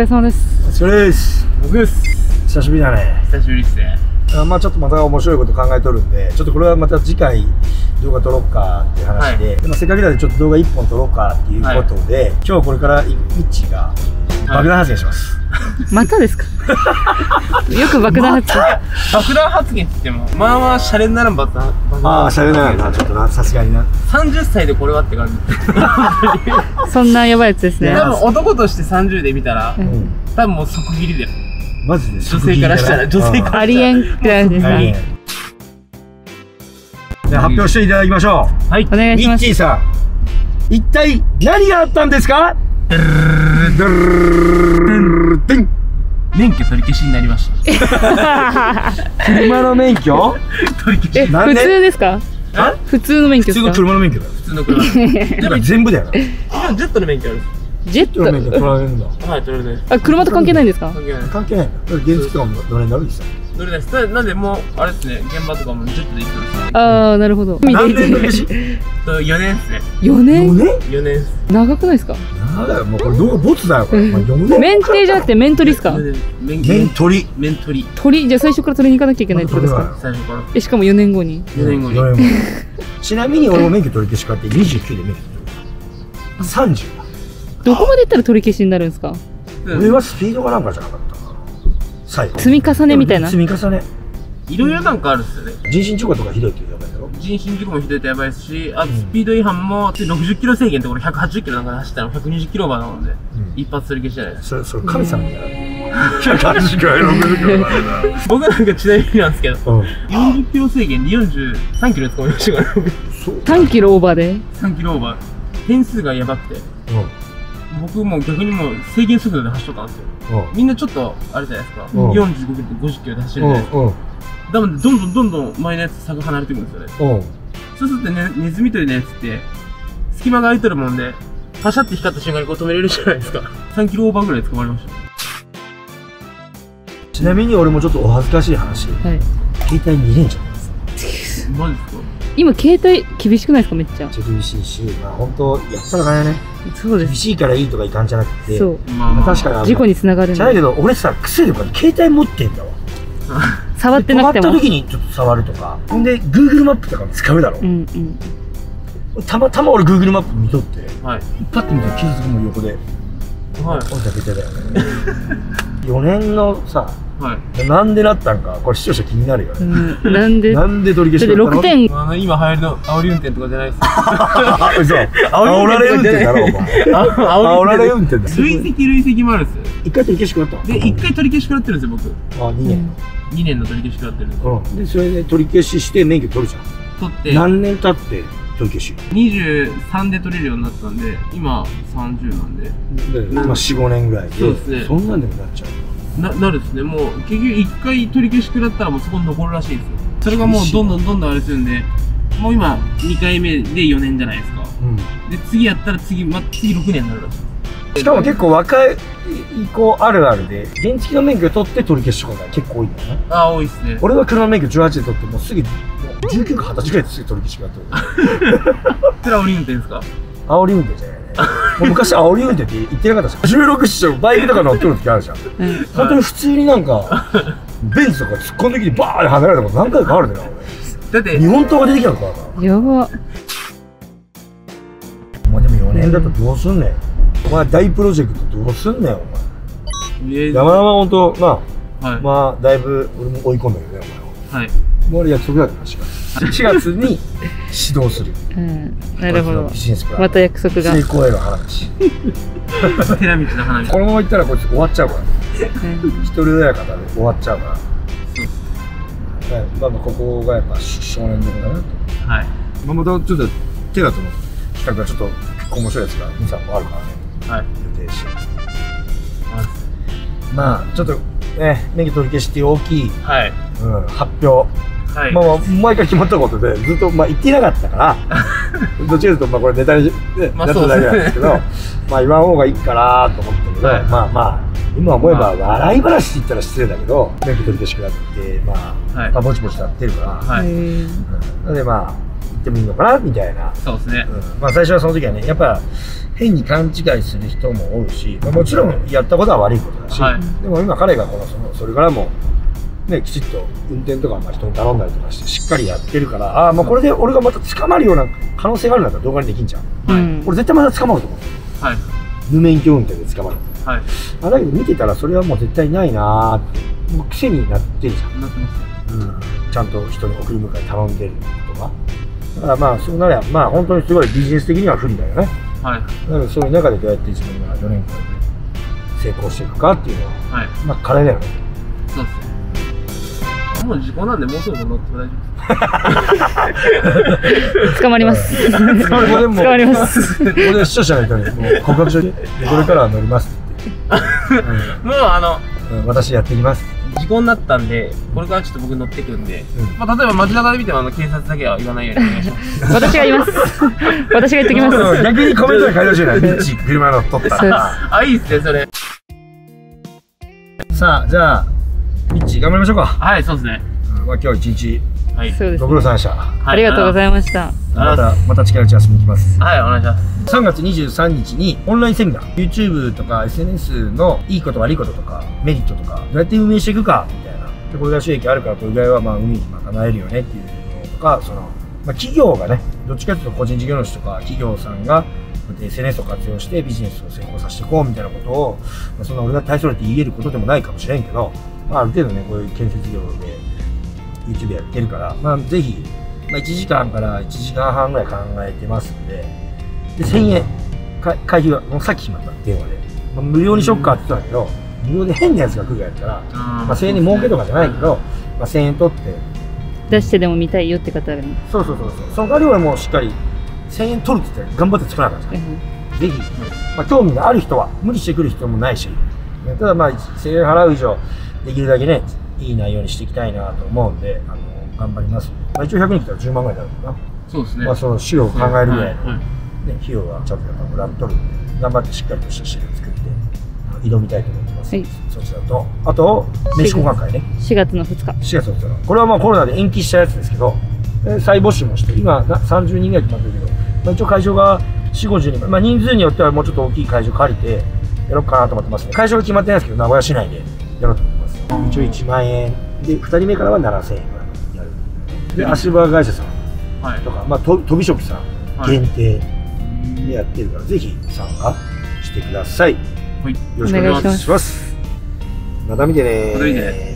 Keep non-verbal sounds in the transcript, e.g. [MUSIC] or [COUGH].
れ様です。お疲れです。僕です。久しぶりだね。久しぶりですね。あまあちょっとまた面白いこと考えとるんでちょっとこれはまた次回動画撮ろうかっていう話で、でまあせっかくなんでちょっと動画1本撮ろうかっていうことで、今日これからミッチーが爆弾発言します、またですか？よく爆弾発爆弾発言って言ってもまあまあシャレにならん爆弾。爆弾ああしゃれないな。ちょっとなさすがにな。30歳でこれはって感じ [LAUGHS] そんなやばいやつですね。多分男として30で見たらううんん多分もう即切りだよ。マジで？女性からしたら女性からありえんってやつですはいね発表していただきましょはい。お願うミいします。ッチーさん。一体何があったんですか？許取り消しになりました。車の免許？取り消し。え普なんで？通ですか？あ？普通の免許普通の車の免許だよ。普通の車。[LAUGHS] 全部だよ。な今ジェットの免許あるジェッ車の免許ト取られるんだ。はい取れないあ車と関係ないんですか？関係ない。関係ない。原付とかも乗れになるんですよ乗れないです？ななんでもうあれですね。現場とかもジェットで行ってますああなるほど。何年の年4年ですね。4 4年年？4年です。長くないですか？なんだよ。もうこれ動画ボツだよこれ、まあ、4年。免停じゃなくて免取りですか？4年免免取り免取り取りじゃあ最初から取りに行かなきゃいけないってことですか？最初からえしかも4年後に。4年後に。4年後 [LAUGHS] ちなみに俺も免許取り消し買って29で免許取り消し30だどこまで行ったら取り消しになるんですか？俺はスピードがなんかじゃなかったかな。最後。積み重ねみたいな。積み重ね。いろいろなんかあるんですよね。人身事故とかひどいってやばいだろ。人身事故もひどいとやばいですし、あとスピード違反も60キロ制限のところ180キロなんかで走ったら120キロオーバーなので、うん。一発取り消しじゃないですそれそれ神様だよ180から60 [LAUGHS] キロだか。僕なんかちなみになんですけど、うん。40キロ制限で43キロ捕まえましたから、僕。そう。3キロオーバーで？3キロオーバー。点数がやばくて、僕もう逆にもう制限速度で走っとったんですよ。うんみんなちょっと、あれじゃないですか、うん45キロと50キロで走るじゃないですか。うんうんなので、どんどんどんどん前のやつ差が離れていくんですよね。うんそうするとね、ネズミ捕りのやつって、隙間が空いてるもんで、パシャって光った瞬間にこう止めれるじゃないですか。[LAUGHS] 3キロオーバーぐらい捕まりました。ちなみに俺もちょっとお恥ずかしい話はい携帯見れんじゃないですかマジですか？今携帯厳しくないですかめっちゃ？めっちゃ厳しいしまあ本当やったらあかんよね。厳そうです。しいからいいとかいかんじゃなくてそう。まあまあ確かに事故につながるんじゃないけでど俺さ癖でこれ携帯持ってんだわ。触ってなくても。止まった時にちょっと触るとか。ほんで Google マップとかも使うだろ、うんうん。たまたま俺 Google マップ見とってはい。パッて見たら気づくもう横で。はい。俺だけだよね。4年のさはい。なんでなったんかこれ視聴者気になるようね、ん。なんで？だなんで取り消しだったの6点。あの、今流行りの煽り運転とかじゃないです。あ [LAUGHS] 嘘。煽られ運転だろお前。あ煽られ運転だ。累積累積もあるんですよ。一回取り消し食らったで、一回取り消し食らってるんですよ、僕。あ2年。2年の取り消し食らってるんですよ。うん。でそれで取り消しして免許取るじゃん。取って、何年経って取り消し？23で取れるようになったんで、今30なんで、で、まあ、45年ぐらいで。そうですね。そんなんでもなっちゃうな、なるですね。もう、結局一回取り消し食らったらもうそこに残るらしいんですよ。それがもうどんどんどんどんあれするんで、もう今2回目で4年じゃないですか。うんで、次やったら次、ま、次6年になるらしい。しかも結構若い子あるあるで原付の免許取って取り消しとかが結構多いんだよねああ、多いっすね。俺は車の免許18で取ってもうすぐもう19か20歳ぐらいですぐ取り消しがあって [LAUGHS] それは煽り運転ですか？煽り運転じゃない昔煽り運転って言ってなかったじゃん16歳バイクとか乗ってる時あるじゃん。うん。本当に普通になんかベンツとか突っ込んできてバーって離れたこと何回かあるんだよ。だって俺日、本刀が出てきたのかなやば。お前でも4年だったらどうすんねん。お前大プロジェクトどうすんねんお前。えー山田は本当なはい。まあだいぶ俺も追い込んだけどねお前は。はい。もう俺約束だから4月4月に指導する。うん。なるほど。ビジネスプラン。また約束が。成功への話。寺道の花道。このままいったらこいつ終わっちゃうから。うん。一人親方で終わっちゃうから。はいまあまあここがやっぱ少年どこだなと。はい。まあまたちょっとテラとの企画がちょっと面白いやつが2、3個あるからね。はい。予定して。まあちょっとね免許取り消しっていう大きい、はい。うん、発表はい。まあまあ毎回決まったことでずっとまあ言ってなかったから [LAUGHS] どっちかというとまあこれネタに、ねまあなっただけなんですけどそうまあ言わん方がいいかなと思ったけど、はい。まあまあ今思えば笑い話って言ったら失礼だけど免許取り消しくなってまあ、はい。まあぼちぼちなってるから、はい。うん。なのでまあってもいいのかなみたいな、そうですね。うん。まあ最初はその時はねやっぱ変に勘違いする人もおるし、まあ、もちろんやったことは悪いことだし、はい。でも今彼がこのそのそれからもね、きちっと運転とかまあ人に頼んだりとかしてしっかりやってるからああもうこれで俺がまた捕まるような可能性があるんだったら動画にできんじゃんはいうん俺絶対また捕まると思うはい。無免許運転で捕まるはい。あだけど見てたらそれはもう絶対ないなーってもう癖になってるじゃんなってます。うんちゃんと人に送り迎え頼んでるとかだからまあそうなればまあ本当にすごいビジネス的には不利だよねはい。だからそういう中でどうやって自分が4年間で成功していくかっていうのははい。まあ彼だよね。もう時効なんで、もうすぐ乗っても大丈捕まります。[LAUGHS] [LAUGHS] 捕まります。これで視聴者の人にもう告白しといてこれからは乗ります。[LAUGHS] もうあの、私やってきます時効になったんで、これからちょっと僕乗ってくんで、うんまあ、例えば街中で見てもあの警察だけは言わないようにお願いします。私が言います。私が言ってきます。うん逆にコメントで書いてほしいなビッチ車乗っとったあ、いいっすね、それ。さあじゃあビッチ頑張りましょうか、はい、そうですね。うんまあ、今日一日はい。そうですご苦労さんでしたありがとうございました。またまた力打ち遊びに行きますはい、お願いします。3月23日にオンラインセミナー YouTube とか SNS のいいこと悪いこととかメリットとかどうやって運営していくかみたいなでこれが収益あるからこれぐらいはまあ運営費賄えるよねっていうのとかその、まあ、企業がねどっちかというと個人事業主とか企業さんが SNS を活用してビジネスを成功させていこうみたいなことを、まあ、そんな俺が大それて言えることでもないかもしれんけど、まあ、ある程度ねこういう建設業で YouTube やってるから、まあ、ぜひ、まあ、1時間から1時間半ぐらい考えてますんでで1000円か会費はもうさっき決まった電話で、まあ、無料にしよっかって言ったんだけど無料で変なやつが来るやつから、まあ、1000円で儲けとかじゃないけど、まあ、1000円取って。出してでも見たいよって方がそうそうそうそう。その代わりはもうしっかり1000円取るって言ったら頑張って作らなかったす。ぜひ、まあ、興味がある人は無理してくる人もないし、ただまあ1000円払う以上できるだけねいい内容にしていきたいなと思うんであの頑張ります、まあ、一応100人来たら10万ぐらいになるのかそうですね。な、まあ、その資料を考えるぐらいの、はいはい。ね、費用はちゃんとやっぱもらっとるんで頑張ってしっかりとした資料を作ってあの挑みたいと思ってます、はい。そちらとあと名刺交換会ね。4月の2日。4月の2日。これはまあコロナで延期したやつですけど、えー再募集もして今な30人ぐらい決まってるけど、まあ、一応会場が4 5 0人、まあ、人数によってはもうちょっと大きい会場借りてやろうかなと思ってますね。会場が決まってないですけど名古屋市内でやろうと思ってます。一応1万円。で2人目からは7000円ぐらいやる。で足場会社さんはい。とか、まあ、と飛び職さん。はい。限定。でやってるから、ぜひ参加してください。よはい。ろしくお願いします。また見てね